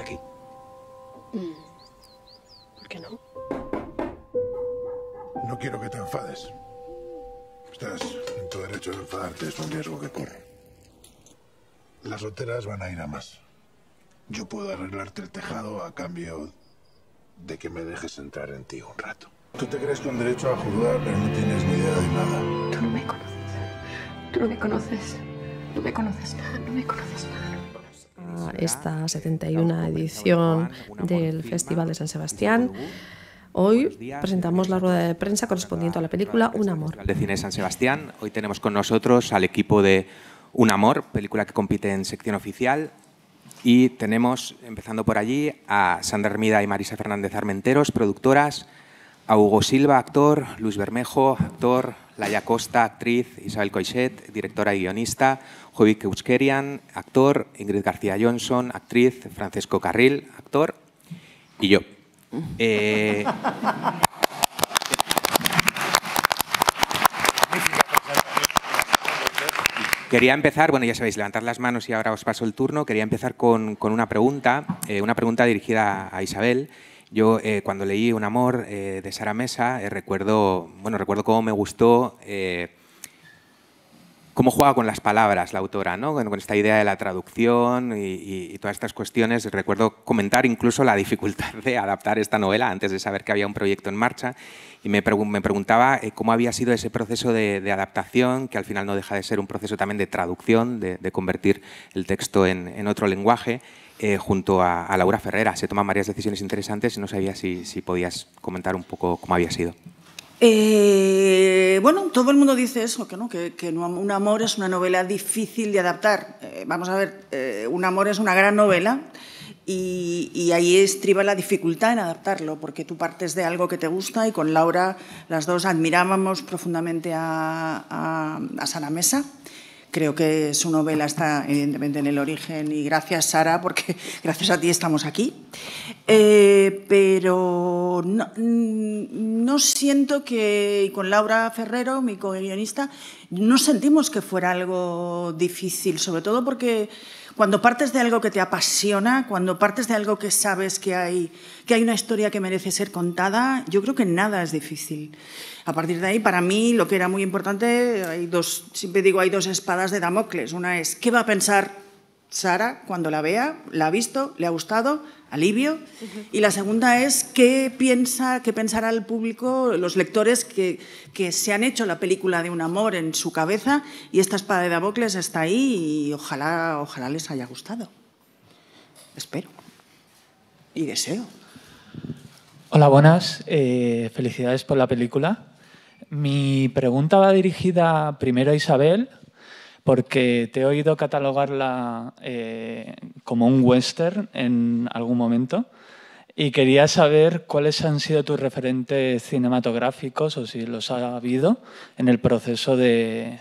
aquí. ¿Por qué no? No quiero que te enfades. Estás en tu derecho de enfadarte, es un riesgo que corre. Las solteras van a ir a más. Yo puedo arreglarte el tejado a cambio de que me dejes entrar en ti un rato. Tú te crees con derecho a juzgar, pero no tienes ni idea de nada. Tú no me conoces. Tú no me conoces. No me conoces nada. No me conoces nada. A esta 71 edición del Festival de San Sebastián. Hoy presentamos la rueda de prensa correspondiente a la película Un amor. de Cine San Sebastián. Hoy tenemos con nosotros al equipo de Un amor, película que compite en sección oficial. Y tenemos, empezando por allí, a Sandra Hermida y Marisa Fernández Armenteros, productoras, a Hugo Silva, actor, Luis Bermejo, actor, Laia Costa, actriz, Isabel Coixet, directora y guionista, Jovic Euskerian, actor, Ingrid García Johnson, actriz, Francesco Carril, actor, y yo. Eh, Quería empezar, bueno, ya sabéis, levantar las manos y ahora os paso el turno. Quería empezar con, con una pregunta, eh, una pregunta dirigida a Isabel. Yo eh, cuando leí Un amor eh, de Sara Mesa, eh, recuerdo, bueno, recuerdo cómo me gustó cómo juega con las palabras la autora, ¿no? con, esta idea de la traducción y, todas estas cuestiones. Recuerdo comentar incluso la dificultad de adaptar esta novela antes de saber que había un proyecto en marcha y me, pregu- me preguntaba cómo había sido ese proceso de, de adaptación, que al final no deja de ser un proceso también de traducción, de, de convertir el texto en, en otro lenguaje. Eh, junto a, Laura Ferrera. Se toman varias decisiones interesantes y no sabía si, podías comentar un poco cómo había sido. Eh, bueno, todo el mundo dice eso, que, no, que, que Un amor es una novela difícil de adaptar. Eh, vamos a ver, Un amor es una gran novela y, y ahí estriba la dificultad en adaptarlo, porque tú partes de algo que te gusta y con Laura las dos admirábamos profundamente a, a, a Sara Mesa. Creo que su novela está evidentemente en el origen y gracias Sara, porque gracias a ti estamos aquí. Eh, pero no, mm, no siento que, y con Laura Ferrero, mi co-guionista, no sentimos que fuera algo difícil, sobre todo porque cuando partes de algo que te apasiona, cuando partes de algo que sabes que hay, que hay una historia que merece ser contada, yo creo que nada es difícil. A partir de ahí, para mí, lo que era muy importante, hay dos, siempre digo, hay dos espadas de Damocles. Una es, ¿qué va a pensar Sara cuando la vea? ¿La ha visto? ¿Le ha gustado? Alivio. Y la segunda es, ¿qué piensa, qué pensará el público, los lectores que, que se han hecho la película de un amor en su cabeza? Y esta espada de Damocles está ahí y ojalá, ojalá les haya gustado. Espero. Y deseo. Hola, buenas. Eh, felicidades por la película. Mi pregunta va dirigida primero a Isabel, porque te he oído catalogarla eh, como un western en algún momento. Y quería saber cuáles han sido tus referentes cinematográficos, o si los ha habido, en el proceso de,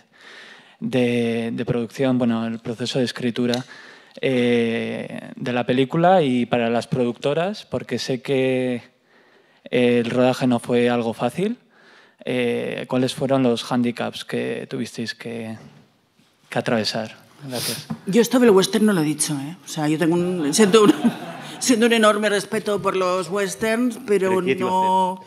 de, de producción, bueno, el proceso de escritura eh, de la película y para las productoras, porque sé que el rodaje no fue algo fácil. Eh, ¿Cuáles fueron los handicaps que tuvisteis que, que atravesar? Gracias. Yo esto del western no lo he dicho, ¿eh? O sea, yo tengo un, siento, un, siento un enorme respeto por los westerns, pero no...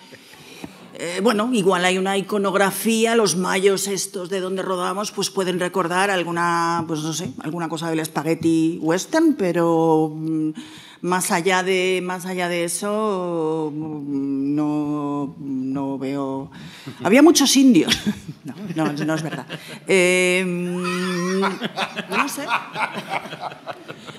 Eh, bueno, igual hay una iconografía, los mayos estos de donde rodamos, pues pueden recordar alguna, pues no sé, alguna cosa del spaghetti western, pero mm, más allá de, más allá de eso, no, no veo... Había muchos indios. No, no, no es verdad. Mm, no sé.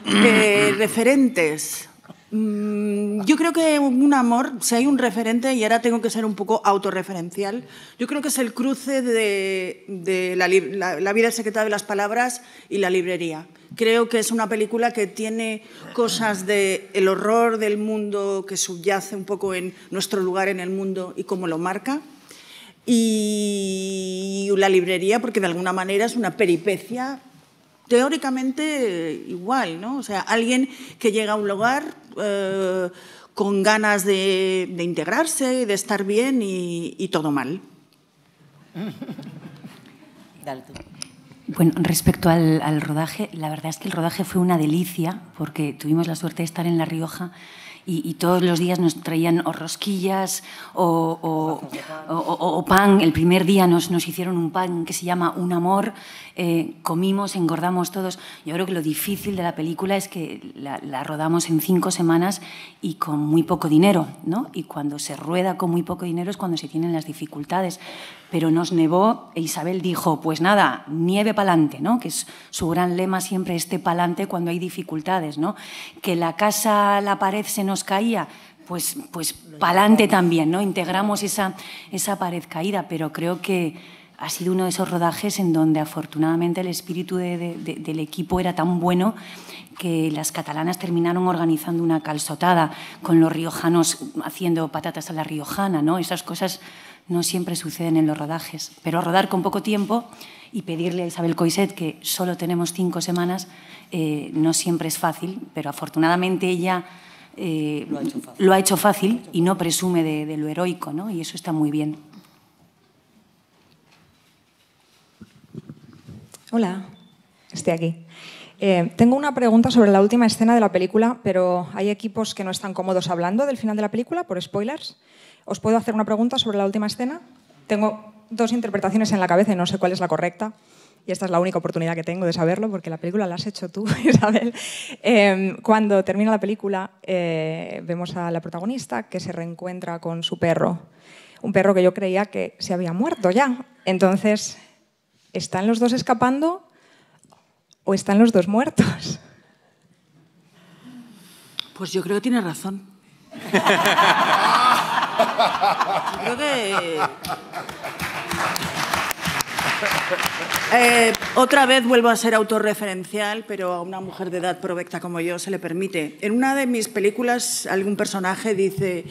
Eh, referentes. Mm, Yo creo que un amor, si hay un referente, y ahora tengo que ser un poco autorreferencial, yo creo que es el cruce de, de la- la vida secreta de las palabras y la librería. Creo que es una película que tiene cosas del el horror del mundo que subyace un poco en nuestro lugar en el mundo y cómo lo marca. Y la librería, porque de alguna manera es una peripecia teóricamente igual, ¿no? O sea, alguien que llega a un lugar eh, con ganas de, de integrarse, de estar bien y, y todo mal. Dale tú. Bueno, respecto al, al, rodaje, la verdad es que el rodaje fue una delicia porque tuvimos la suerte de estar en La Rioja y, todos los días nos traían o rosquillas o, o, pan. El primer día nos, nos, hicieron un pan que se llama Un Amor. Eh, comimos, engordamos todos. Yo creo que lo difícil de la película es que la, la, rodamos en cinco semanas y con muy poco dinero. ¿no? Y cuando se rueda con muy poco dinero es cuando se tienen las dificultades pero nos nevó e Isabel dijo, pues nada, nieve pa'lante, ¿no? que es su gran lema siempre, este pa'lante cuando hay dificultades, ¿no? que la casa, la pared se nos caía, pues, pues pa'lante también, ¿no? integramos esa, esa pared caída, pero creo que ha sido uno de esos rodajes en donde afortunadamente el espíritu del equipo era tan bueno que las catalanas terminaron organizando una calzotada con los riojanos haciendo patatas a la riojana, ¿no? Esas cosas no siempre suceden en los rodajes, pero rodar con poco tiempo y pedirle a Isabel Coiset que solo tenemos cinco semanas eh, no siempre es fácil, pero afortunadamente ella eh, lo, ha hecho fácil y no presume de, lo heroico, ¿no? y eso está muy bien. Hola, estoy aquí. Eh, tengo una pregunta sobre la última escena de la película, pero hay equipos que no están cómodos hablando del final de la película por spoilers. ¿Os puedo hacer una pregunta sobre la última escena? Tengo dos interpretaciones en la cabeza y no sé cuál es la correcta. Y esta es la única oportunidad que tengo de saberlo, porque la película la has hecho tú, Isabel. Em, cuando termina la película, eh, vemos a la protagonista que se reencuentra con su perro. Un perro que yo creía que se había muerto ya. Entonces, ¿están los dos escapando o están los dos muertos? Pues yo creo que tiene razón. Creo que... Eh, otra vez vuelvo a ser autorreferencial, pero a una mujer de edad provecta como yo se le permite. En una de mis películas algún personaje dice,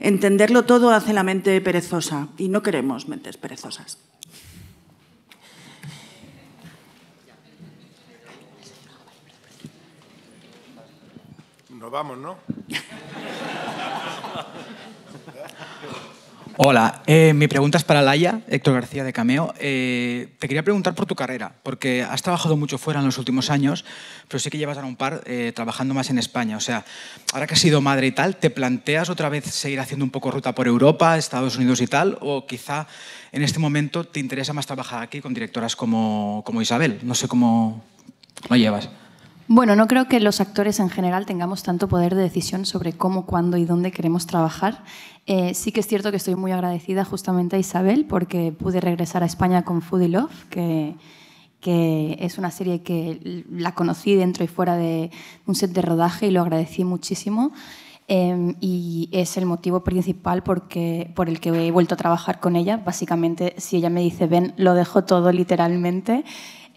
entenderlo todo hace la mente perezosa y no queremos mentes perezosas. Nos vamos, ¿no? Hola, eh, mi pregunta es para Laia, Héctor García de Cameo. Eh, te quería preguntar por tu carrera, porque has trabajado mucho fuera en los últimos años, pero sé que llevas ahora un par eh, trabajando más en España. O sea, ahora que has sido madre y tal, ¿te planteas otra vez seguir haciendo un poco ruta por Europa, Estados Unidos y tal? ¿O quizá en este momento te interesa más trabajar aquí con directoras como, como Isabel? No sé cómo lo llevas. Bueno, no creo que los actores en general tengamos tanto poder de decisión sobre cómo, cuándo y dónde queremos trabajar. Eh, sí que es cierto que estoy muy agradecida justamente a Isabel porque pude regresar a España con Foodie Love, que, es una serie que la conocí dentro y fuera de un set de rodaje y lo agradecí muchísimo. Em, y es el motivo principal porque, por el que he vuelto a trabajar con ella. Básicamente, si ella me dice, ven, lo dejo todo literalmente.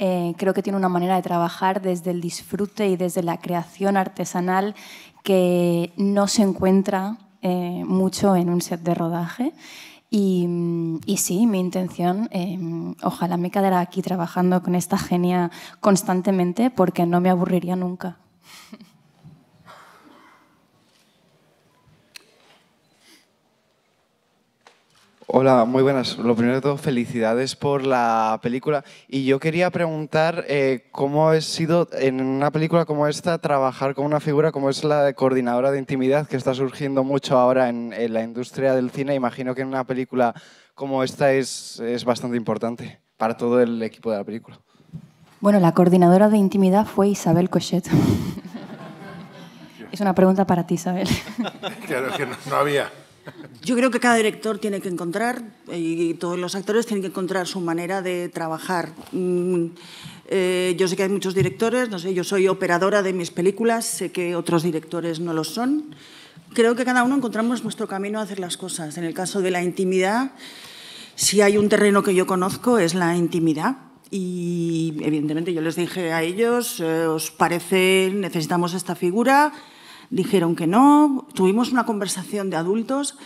Eh, creo que tiene una manera de trabajar desde el disfrute y desde la creación artesanal que no se encuentra eh, mucho en un set de rodaje. Y, sí, mi intención, eh, ojalá me quedara aquí trabajando con esta genia constantemente porque no me aburriría nunca. Hola, muy buenas. Lo primero de todo, felicidades por la película. Y yo quería preguntar eh, cómo ha sido en una película como esta trabajar con una figura como es la de coordinadora de intimidad, que está surgiendo mucho ahora en, la industria del cine. Imagino que en una película como esta es, es bastante importante para todo el equipo de la película. Bueno, la coordinadora de intimidad fue Isabel Cochet. es una pregunta para ti, Isabel. Claro que no había. Yo creo que cada director tiene que encontrar, y todos los actores tienen que encontrar su manera de trabajar. Mm, eh, yo sé que hay muchos directores, no sé, yo soy operadora de mis películas, sé que otros directores no lo son. Creo que cada uno encontramos nuestro camino a hacer las cosas. En el caso de la intimidad, si hay un terreno que yo conozco es la intimidad. Y evidentemente yo les dije a ellos, eh, ¿os parece, necesitamos esta figura? Dijeron que no, tuvimos una conversación de adultos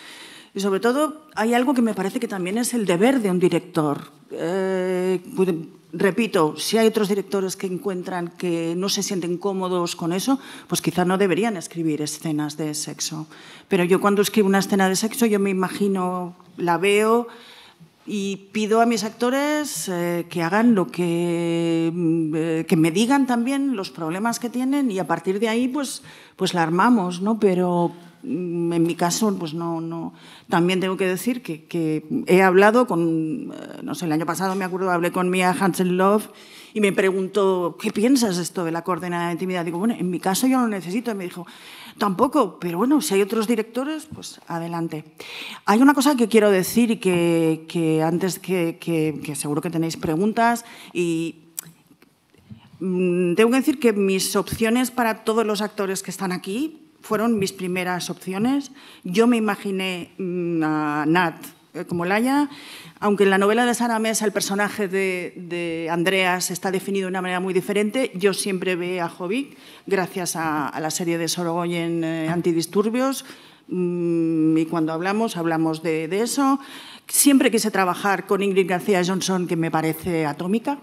y sobre todo hay algo que me parece que también es el deber de un director. Eh, pues, repito, si hay otros directores que encuentran que no se sienten cómodos con eso, pues quizá no deberían escribir escenas de sexo. Pero yo cuando escribo una escena de sexo, yo me imagino, la veo, y pido a mis actores eh, que hagan lo que, mm, eh, que me digan también los problemas que tienen y a partir de ahí pues, pues la armamos, ¿no? Pero mm, en mi caso, pues no, no. También tengo que decir que, que he hablado con, eh, no sé, el año pasado me acuerdo, hablé con Mia Hansen Love y me preguntó, ¿qué piensas esto de la coordenada de intimidad? Digo, bueno, en mi caso yo no lo necesito. Y me dijo, tampoco, pero bueno, si hay otros directores, pues adelante. Hay una cosa que quiero decir y que, antes que, que, que seguro que tenéis preguntas y mm, tengo que decir que mis opciones para todos los actores que están aquí fueron mis primeras opciones. Yo me imaginé mm, a Nat como Laia, aunque en la novela de Sara Mesa el personaje de, de, Andreas está definido de una manera muy diferente, yo siempre veo a Jovic, gracias a, a, la serie de Sorogoyen eh, Antidisturbios, mmm, y cuando hablamos, hablamos de, de, eso. Siempre quise trabajar con Ingrid García Johnson, que me parece atómica,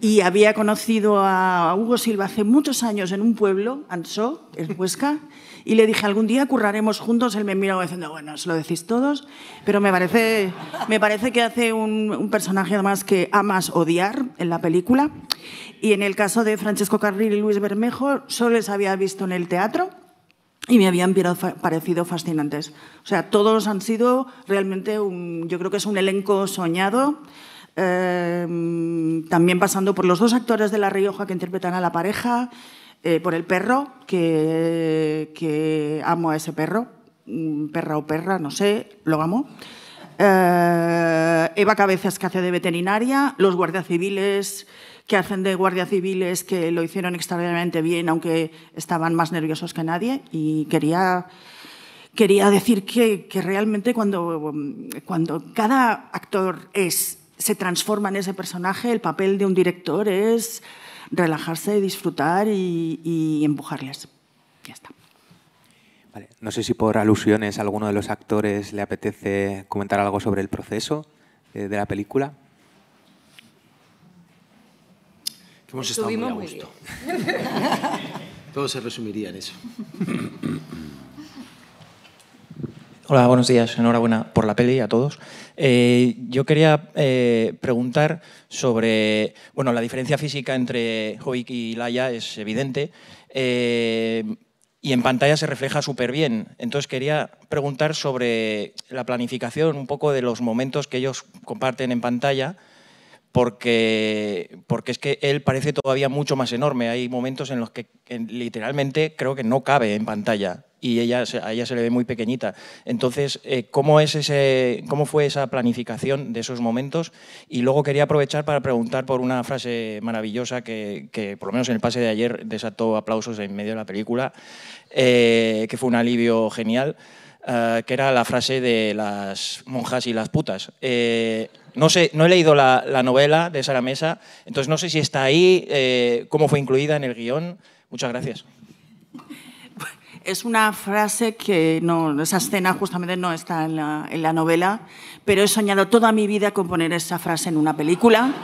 y había conocido a Hugo Silva hace muchos años en un pueblo, Ansó, en Huesca, y le dije, algún día curraremos juntos. Él me miró diciendo, bueno, os lo decís todos, pero me parece, me parece que hace un, personaje además que amas odiar en la película. Y en el caso de Francesco Carril y Luis Bermejo, solo les había visto en el teatro y me habían parecido fascinantes. O sea, todos han sido realmente, yo creo que es un elenco soñado. Eh, también pasando por los dos actores de La Rioja que interpretan a la pareja, eh, por el perro, que, que, amo a ese perro, mm, perra o perra, no sé, lo amo. Eh, Eva Cabezas, que hace de veterinaria, los guardias civiles que hacen de guardia civiles, que lo hicieron extraordinariamente bien, aunque estaban más nerviosos que nadie. Y quería, quería decir que, que realmente cuando, cuando cada actor es, se transforma en ese personaje, el papel de un director es relajarse, disfrutar y, y empujarles. Ya está. Vale. No sé si por alusiones a alguno de los actores le apetece comentar algo sobre el proceso de, de la película. Hemos estado muy a gusto. Muy Todo se resumiría en eso. Hola, buenos días. Enhorabuena por la peli a todos. Eh, yo quería eh, preguntar sobre, bueno, la diferencia física entre Hoik y Laia es evidente eh, y en pantalla se refleja súper bien. Entonces quería preguntar sobre la planificación, un poco de los momentos que ellos comparten en pantalla, porque, porque es que él parece todavía mucho más enorme. Hay momentos en los que literalmente creo que no cabe en pantalla y ella, a ella se le ve muy pequeñita. Entonces, eh, ¿cómo, es ese, ¿cómo fue esa planificación de esos momentos? Y luego quería aprovechar para preguntar por una frase maravillosa que, que por lo menos en el pase de ayer desató aplausos en medio de la película, eh, que fue un alivio genial. Uh, que era la frase de las monjas y las putas. Eh, no, sé, no he leído la, la, novela de Sara Mesa, entonces no sé si está ahí, eh, cómo fue incluida en el guion. Muchas gracias. Es una frase que no, esa escena justamente no está en la, en la novela, pero he soñado toda mi vida con poner esa frase en una película.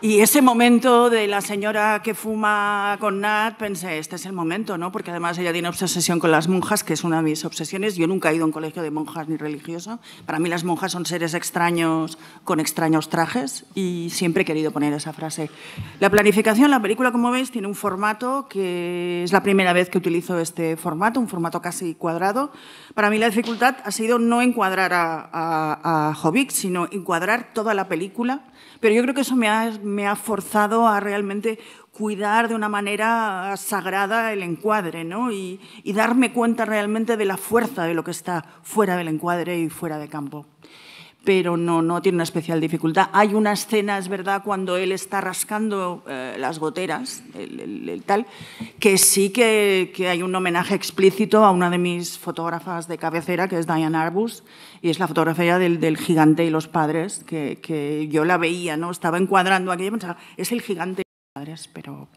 Y ese momento de la señora que fuma con Nat, pensé, este es el momento, ¿no? Porque además ella tiene obsesión con las monjas, que es una de mis obsesiones. Yo nunca he ido a un colegio de monjas ni religioso. Para mí las monjas son seres extraños con extraños trajes y siempre he querido poner esa frase. La planificación, la película, como veis, tiene un formato que es la primera vez que utilizo este formato, un formato casi cuadrado. Para mí la dificultad ha sido no encuadrar a, a, sino encuadrar toda la película pero yo creo que eso me ha, forzado a realmente cuidar de una manera sagrada el encuadre ¿no? y darme cuenta realmente de la fuerza de lo que está fuera del encuadre y fuera de campo pero no, no tiene una especial dificultad. Hay una escena, es verdad, cuando él está rascando eh, las goteras, el, el, el, tal, que sí que, que, hay un homenaje explícito a una de mis fotógrafas de cabecera, que es Diane Arbus, y es la fotografía del, del gigante y los padres, que, que, yo la veía, ¿no? Estaba encuadrando aquello y pensaba, es el gigante y los padres, pero,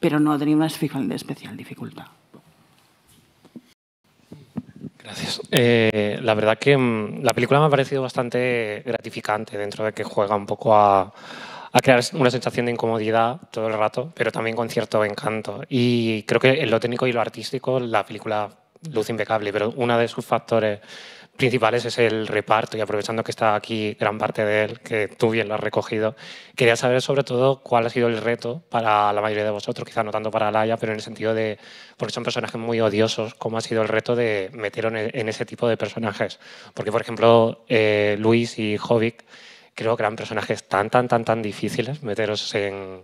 pero no tenía una especial dificultad. Gracias. Eh, la verdad que mmm, la película me ha parecido bastante gratificante dentro de que juega un poco a, a, crear una sensación de incomodidad todo el rato, pero también con cierto encanto. Y creo que en lo técnico y lo artístico la película luz impecable, pero uno de sus factores principales es el reparto y aprovechando que está aquí gran parte de él, que tú bien lo has recogido, quería saber sobre todo cuál ha sido el reto para la mayoría de vosotros, quizás no tanto para Laia, pero en el sentido de, porque son personajes muy odiosos, cómo ha sido el reto de meter en ese tipo de personajes. Porque, por ejemplo, eh, Luis y Jovic creo que eran personajes tan, tan, tan, tan difíciles meteros en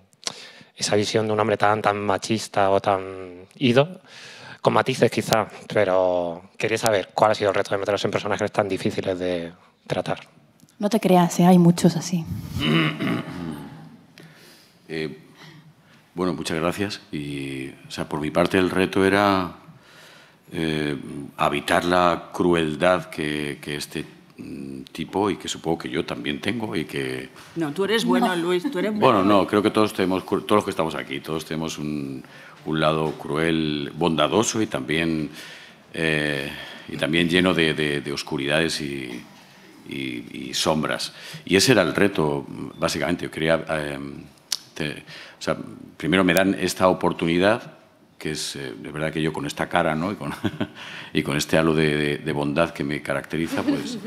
esa visión de un hombre tan, tan machista o tan ido con matices quizá, pero quería saber cuál ha sido el reto de meteros en personajes tan difíciles de tratar. No te creas, ¿eh? hay muchos así. Eh, bueno, muchas gracias. Y, o sea, por mi parte el reto era eh, habitar la crueldad que, que, este mm, tipo y que supongo que yo también tengo y que... No, tú eres bueno, Luis, tú eres bueno. Bueno, no, creo que todos tenemos, todos los que estamos aquí, todos tenemos un, un lado cruel, bondadoso y también, eh, y también lleno de, de, oscuridades y, sombras. Y ese era el reto, básicamente. Yo quería, eh, o sea, primero me dan esta oportunidad, que es eh, de verdad que yo con esta cara ¿no? y, con, y con este halo de, de, bondad que me caracteriza, pues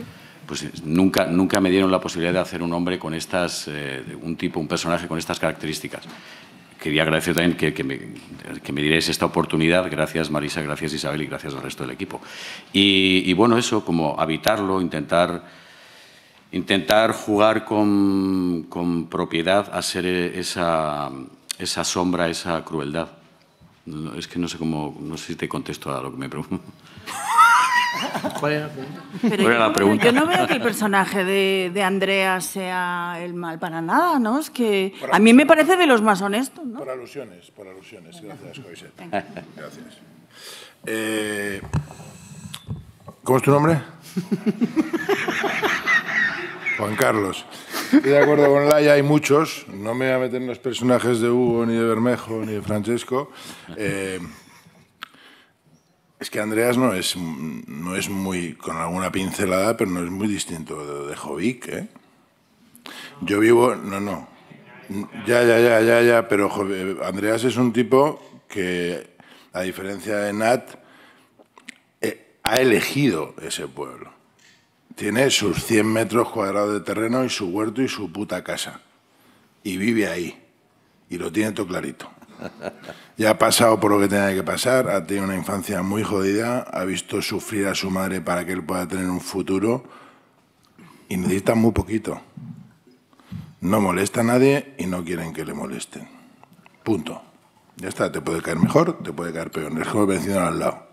pues nunca, nunca me dieron la posibilidad de hacer un hombre con estas, un tipo, un personaje con estas características quería agradecer también que, me, que dierais esta oportunidad. Gracias Marisa, gracias Isabel y gracias al resto del equipo. Y, y bueno, eso, como habitarlo, intentar, intentar jugar con, con propiedad a ser esa, esa sombra, esa crueldad. Es que no sé cómo, no sé si te contesto a lo que me pregunto. ¿Cuál era la pregunta? Pero la pregunta? Yo no veo que el personaje de, de, Andrea sea el mal para nada, ¿no? Es que a mí me parece de los más honestos, ¿no? Por alusiones, por alusiones. Gracias, Joyce. Gracias. Eh, ¿Cómo es tu nombre? Juan Carlos. Estoy de acuerdo con Laia, hay muchos. No me voy a meter en los personajes de Hugo, ni de Bermejo, ni de Francesco. Eh, es que Andreas no es, no es muy, con alguna pincelada, pero no es muy distinto de, de Jovic, ¿eh? Yo vivo, no, no. Ya, ya, ya, ya, ya, pero Andreas es un tipo que, a diferencia de Nat, eh, ha elegido ese pueblo. Tiene sus 100 metros cuadrados de terreno y su huerto y su puta casa. Y vive ahí. Y lo tiene todo clarito. Ya ha pasado por lo que tenía que pasar, ha tenido una infancia muy jodida, ha visto sufrir a su madre para que él pueda tener un futuro y necesita muy poquito. No molesta a nadie y no quieren que le molesten. Punto. Ya está, te puede caer mejor, te puede caer peor. Es como el al lado.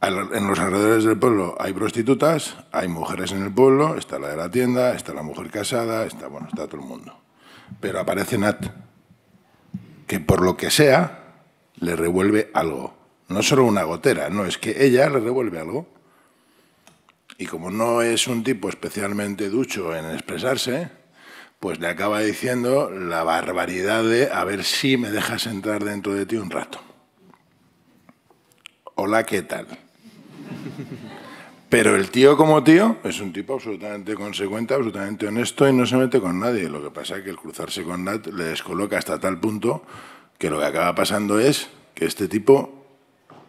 En los alrededores del pueblo hay prostitutas, hay mujeres en el pueblo, está la de la tienda, está la mujer casada, está, bueno, está todo el mundo. Pero aparece Nat que por lo que sea le revuelve algo. No solo una gotera, no, es que ella le revuelve algo. Y como no es un tipo especialmente ducho en expresarse, pues le acaba diciendo la barbaridad de a ver si me dejas entrar dentro de ti un rato. Hola, ¿qué tal? Pero el tío como tío es un tipo absolutamente consecuente, absolutamente honesto y no se mete con nadie. Lo que pasa es que el cruzarse con Nat le descoloca hasta tal punto que lo que acaba pasando es que este tipo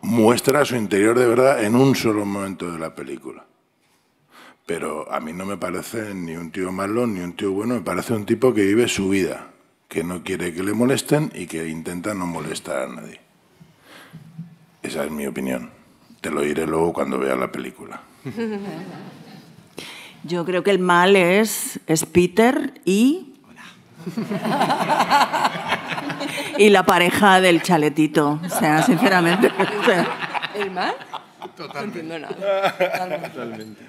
muestra su interior de verdad en un solo momento de la película. Pero a mí no me parece ni un tío malo ni un tío bueno, me parece un tipo que vive su vida, que no quiere que le molesten y que intenta no molestar a nadie. Esa es mi opinión. Te lo diré luego cuando vea la película. Yo creo que el mal es, es Peter y... y la pareja del chaletito. O sea, sinceramente. ¿El mal? Totalmente. No entiendo nada. Totalmente.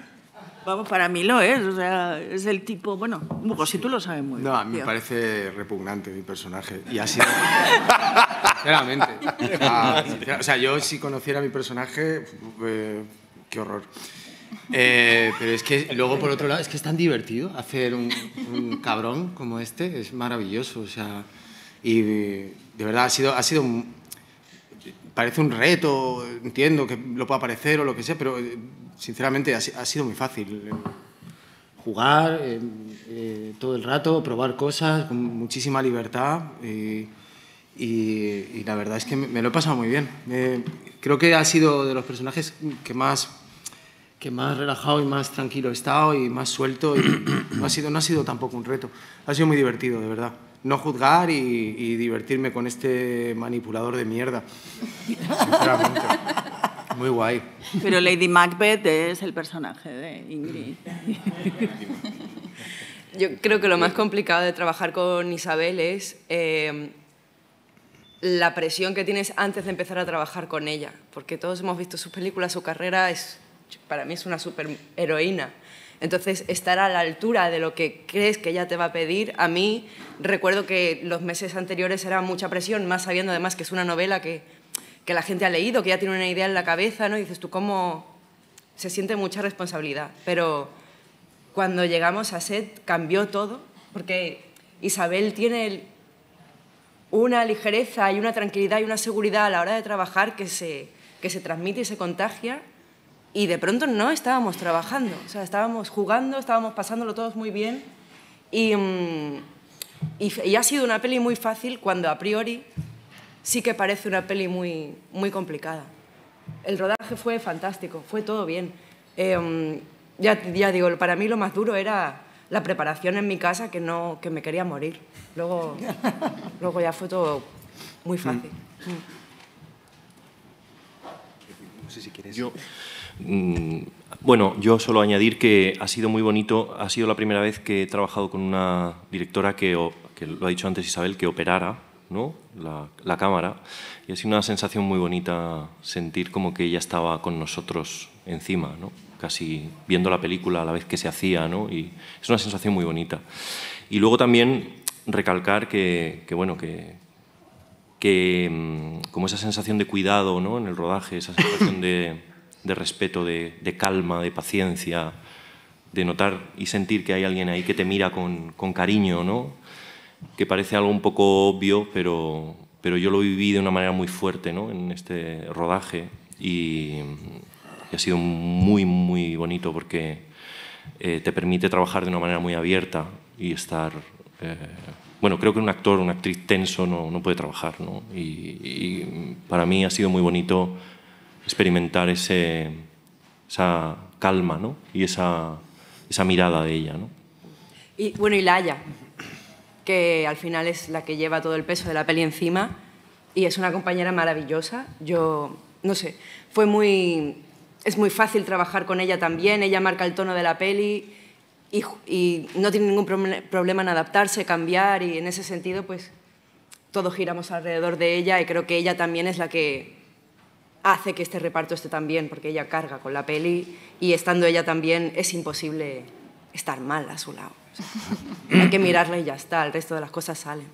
Vamos, para mí lo es. O sea, es el tipo. Bueno, Hugo, si tú lo sabes muy bien. No, a mí me parece repugnante mi personaje. Y así. Sinceramente. O sea, yo si conociera a mi personaje. Eh, qué horror. Eh, pero es que luego, por otro lado, es que es tan divertido hacer un, un cabrón como este. Es maravilloso. O sea. Y de verdad ha sido. Ha sido un, parece un reto, entiendo que lo pueda parecer o lo que sea, pero eh, sinceramente ha, ha sido muy fácil. Jugar eh, eh, todo el rato, probar cosas con muchísima libertad y, y, y, la verdad es que me, me lo he pasado muy bien. Me, creo que ha sido de los personajes que más que más relajado y más tranquilo he estado y más suelto y no ha sido no ha sido tampoco un reto. Ha sido muy divertido de verdad. No juzgar y, y divertirme con este manipulador de mierda. Sinceramente. Muy guay. Pero Lady Macbeth es el personaje de Ingrid. Yo creo que lo más complicado de trabajar con Isabel es eh, la presión que tienes antes de empezar a trabajar con ella, porque todos hemos visto sus películas, su carrera es, para mí es una super heroína. Entonces, estar a la altura de lo que crees que ella te va a pedir, a mí recuerdo que los meses anteriores era mucha presión, más sabiendo además que es una novela que, que la gente ha leído, que ya tiene una idea en la cabeza, ¿no? Y dices tú, ¿cómo se siente mucha responsabilidad? Pero cuando llegamos a set cambió todo, porque Isabel tiene una ligereza y una tranquilidad y una seguridad a la hora de trabajar que se, que se transmite y se contagia. Y de pronto no estábamos trabajando, o sea, estábamos jugando, estábamos pasándolo todos muy bien. Y, mm, y, y ha sido una peli muy fácil cuando a priori sí que parece una peli muy, muy complicada. El rodaje fue fantástico, fue todo bien. Eh, mm, ya, ya digo, para mí lo más duro era la preparación en mi casa, que, no, que me quería morir. Luego, luego ya fue todo muy fácil. Mm. No sé si quieres. Yo, mm, bueno, yo solo añadir que ha sido muy bonito, ha sido la primera vez que he trabajado con una directora que, que lo ha dicho antes Isabel, que operara ¿no? la, cámara y ha sido una sensación muy bonita sentir como que ella estaba con nosotros encima, ¿no? casi viendo la película a la vez que se hacía ¿no? y es una sensación muy bonita. Y luego también recalcar que, que bueno, que, que mm, como esa sensación de cuidado ¿no? en el rodaje, esa sensación de, de respeto, de, de calma, de paciencia, de notar y sentir que hay alguien ahí que te mira con, con cariño, ¿no? que parece algo un poco obvio, pero, pero yo lo viví de una manera muy fuerte ¿no? en este rodaje y, ha sido muy, muy bonito porque eh, te permite trabajar de una manera muy abierta y estar... eh, bueno, creo que un actor, una actriz tenso no, no puede trabajar, ¿no? Y para mí ha sido muy bonito experimentar ese, esa calma, ¿no? Y esa, esa mirada de ella, ¿no? Y bueno, y Laia, que al final es la que lleva todo el peso de la peli encima y es una compañera maravillosa. Yo, no sé, fue muy... Es muy fácil trabajar con ella también, ella marca el tono de la peli y, y no tiene ningún proble- problema en adaptarse, cambiar y en ese sentido pues todos giramos alrededor de ella y creo que ella también es la que hace que este reparto esté tan bien porque ella carga con la peli y estando ella también es imposible estar mal a su lado. Hay que mirarla y ya está, el resto de las cosas salen.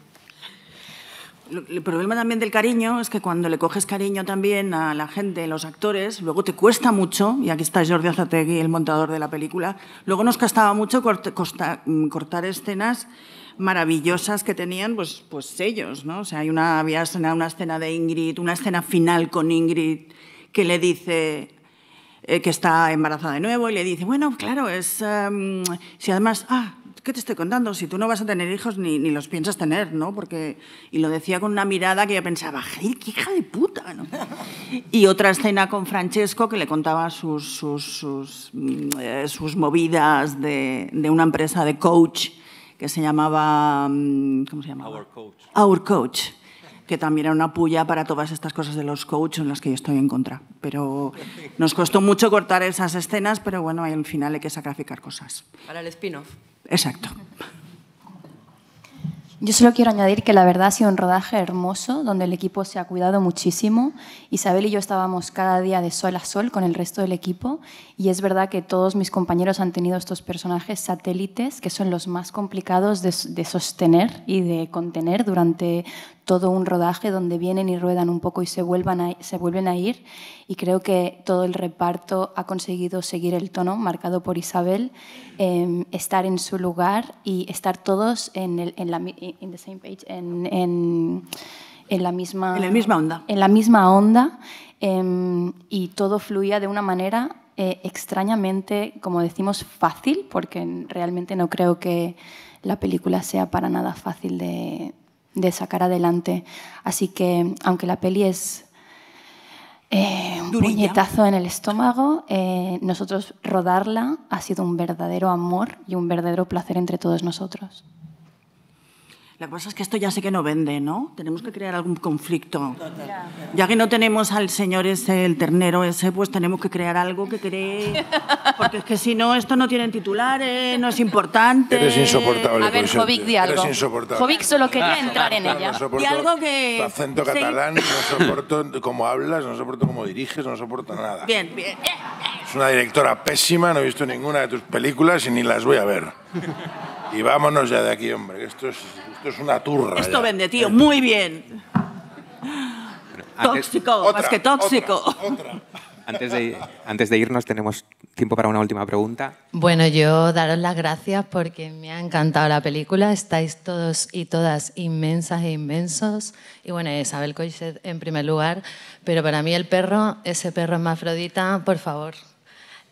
El problema también del cariño es que cuando le coges cariño también a la gente, los actores, luego te cuesta mucho, y aquí está Jordi Azategui, el montador de la película, luego nos costaba mucho mm, cortar escenas maravillosas que tenían pues, pues ellos, ¿no? O sea, hay una, había una escena de Ingrid, una escena final con Ingrid que le dice eh, que está embarazada de nuevo y le dice, bueno, claro, es... em, si además, ah, ¿qué te estoy contando? Si tú no vas a tener hijos ni, ni los piensas tener, ¿no? Porque, y lo decía con una mirada que yo pensaba, "Joder, qué hija de puta, ¿no? Y otra escena con Francesco que le contaba sus, sus, sus, mm, eh, sus movidas de, de una empresa de coach que se llamaba... mm, ¿Cómo se llamaba? Our Coach. Our Coach, que también era una puya para todas estas cosas de los coaches en las que yo estoy en contra. Pero nos costó mucho cortar esas escenas, pero bueno, al final hay que sacrificar cosas. Para el spin-off. Exacto. Yo solo quiero añadir que la verdad ha sido un rodaje hermoso, donde el equipo se ha cuidado muchísimo. Isabel y yo estábamos cada día de sol a sol con el resto del equipo y es verdad que todos mis compañeros han tenido estos personajes satélites que son los más complicados de, de sostener y de contener durante todo un rodaje donde vienen y ruedan un poco y se, vuelvan a- se vuelven a ir. Y creo que todo el reparto ha conseguido seguir el tono marcado por Isabel, eh, estar en su lugar y estar todos en, el, en la in the same page, en, en- en la misma En la misma onda. en la misma onda eh, y todo fluía de una manera eh, extrañamente, como decimos, fácil, porque realmente no creo que la película sea para nada fácil de, de sacar adelante. Así que, aunque la peli es eh, puñetazo en el estómago. Eh, nosotros rodarla ha sido un verdadero amor y un verdadero placer entre todos nosotros. La cosa es que esto ya sé que no vende, ¿no? Tenemos que crear algún conflicto. Ya que no tenemos al señor ese, el ternero ese, pues tenemos que crear algo que cree... Porque es que si no, esto no tiene titulares, no es importante... Eres insoportable. A ver. Jovic, di algo. Eres insoportable. Jovic solo quería entrar en ella. No soporto Y algo que- Tu acento Sí. catalán, no soporto cómo hablas, no soporto cómo diriges, no soporto nada. Bien, bien. Es una directora pésima, no he visto ninguna de tus películas y ni las voy a ver. Y vámonos ya de aquí, hombre, que esto es, esto es una turra. Esto ya. vende, tío, muy bien. Tóxico, más que tóxico. Antes de, antes de irnos, tenemos tiempo para una última pregunta. Bueno, yo daros las gracias porque me ha encantado la película. Estáis todos y todas inmensas e inmensos. Y bueno, Isabel Coixet en primer lugar. Pero para mí el perro, ese perro hermafrodita, por favor.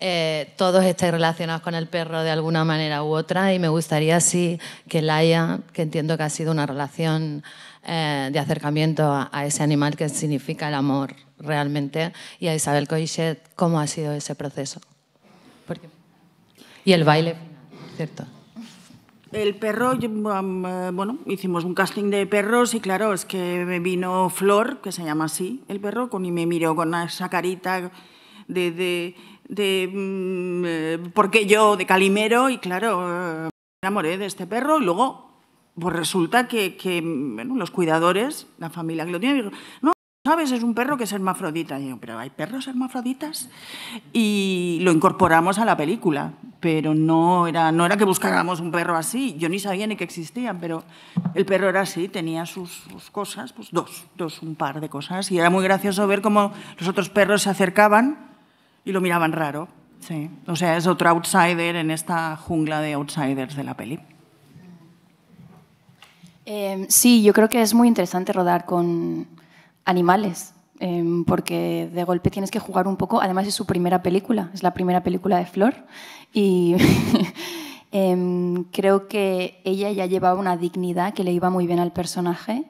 Eh, todos estáis relacionados con el perro de alguna manera u otra y me gustaría sí que Laia, que entiendo que ha sido una relación eh, de acercamiento a, a ese animal que significa el amor realmente, y a Isabel Coixet, ¿cómo ha sido ese proceso? Porque- Y el baile ¿cierto? El perro, eh, bueno, hicimos un casting de perros y claro, es que me vino Flor, que se llama así, el perro, y me miró con esa carita de, de, de mm, eh, porque yo, de Calimero, y claro, eh, me enamoré de este perro y luego, pues resulta que, que, bueno, los cuidadores, la familia que lo tiene, digo, no, ¿sabes? Es un perro que es hermafrodita. Y yo, pero ¿hay perros hermafroditas? Y lo incorporamos a la película, pero no era, no era que buscáramos un perro así. Yo ni sabía ni que existían, pero el perro era así, tenía sus, sus cosas, pues dos, dos, un par de cosas. Y era muy gracioso ver cómo los otros perros se acercaban y lo miraban raro. Sí. O sea, es otro outsider en esta jungla de outsiders de la peli. Eh, sí, yo creo que es muy interesante rodar con animales, eh, porque de golpe tienes que jugar un poco. Además, es su primera película, es la primera película de Flor. Y em, creo que ella ya llevaba una dignidad que le iba muy bien al personaje.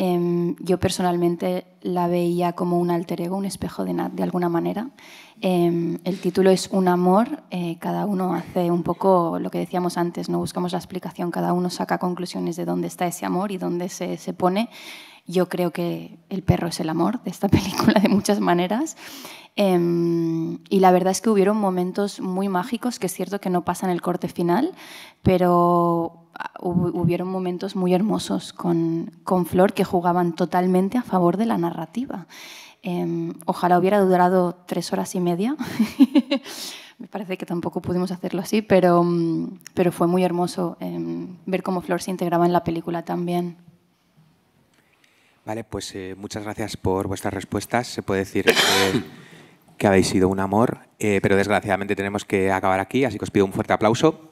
Em, yo personalmente la veía como un alter ego, un espejo de Nat de alguna manera. Em, el título es Un amor, eh, cada uno hace un poco lo que decíamos antes, no buscamos la explicación, cada uno saca conclusiones de dónde está ese amor y dónde se, se pone. Yo creo que el perro es el amor de esta película de muchas maneras. Em, y la verdad es que hubieron momentos muy mágicos, que es cierto que no pasan el corte final, pero ah, hubieron momentos muy hermosos con, con Flor que jugaban totalmente a favor de la narrativa. Em, ojalá hubiera durado tres horas y media. Me parece que tampoco pudimos hacerlo así, pero, mm, pero fue muy hermoso em, ver cómo Flor se integraba en la película también. Vale, pues eh, muchas gracias por vuestras respuestas. Se puede decir que, que habéis sido un amor, eh, pero desgraciadamente tenemos que acabar aquí, así que os pido un fuerte aplauso.